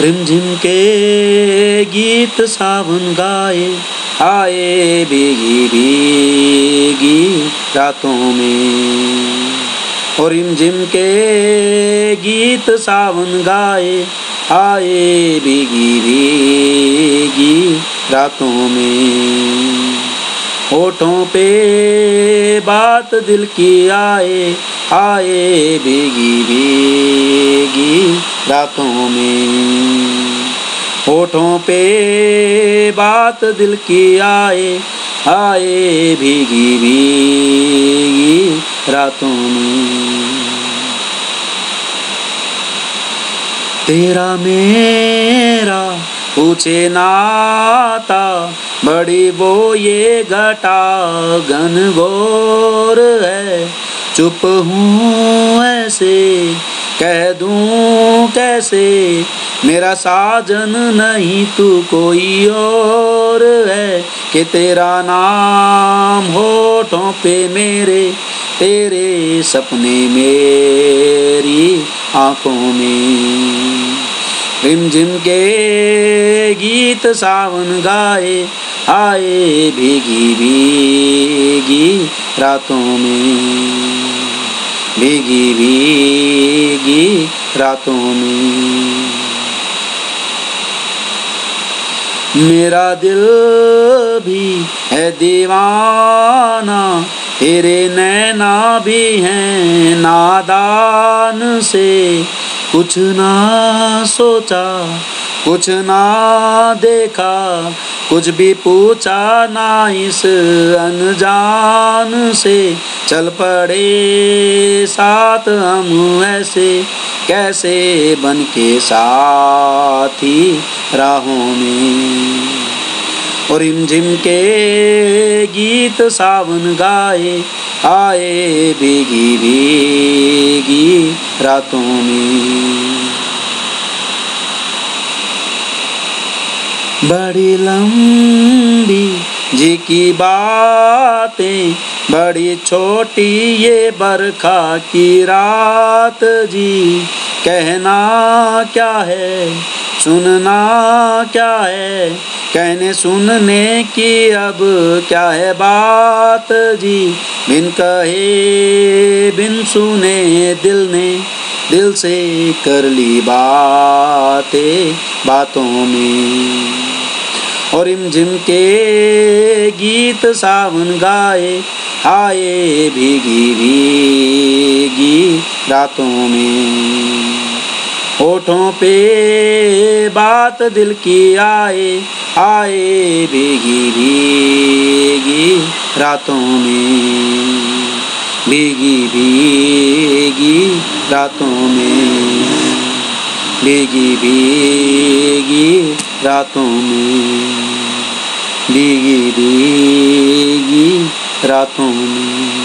रिमझिम के गीत सावन गाए, आए भीगी भीगी रातों में। और रिमझिम के गीत सावन गाए, आए भीगी भीगी रातों में। होठों पे बात दिल की आए आए भीगी भीगी रातों में। होठों पे बात दिल की आए आए भीगी भीगी रातों में। तेरा मेरा पूछे नाता, बड़ी वो ये घटा घन है। चुप हूँ ऐसे, कह दूँ कैसे? मेरा साजन नहीं तू कोई और है कि तेरा नाम होठों पे मेरे, तेरे सपने मेरी आँखों में। रिमझिम के गीत सावन गाए आए भीगी भीगी। रातों में भीगी भीगी रातों में। मेरा दिल भी है दीवाना, तेरे नैना भी हैं नादान से। कुछ ना सोचा कुछ ना देखा, कुछ भी पूछा ना इस अनजान से। चल पड़े साथ हम ऐसे, कैसे बन के साथी राहों में? और रिमझिम के गीत सावन गाए, आए भीगी भीगी रातों में। बड़ी लंबी जी की बातें, बड़ी छोटी ये बरखा की रात जी। कहना क्या है, सुनना क्या है, कहने सुनने की अब क्या है बात जी। बिन कहे, बिन सुने दिल ने, दिल से कर ली बातें बातों में। और इम रिमझिम के गीत सावन गाए, आए भीगी भीगी रातों में। होठों पे बात दिल की आए आए भीगी भीगी रातों में। भीगी भीगी रातों में। भीगी भीगी रातों में। भीगी भीगी रातों में।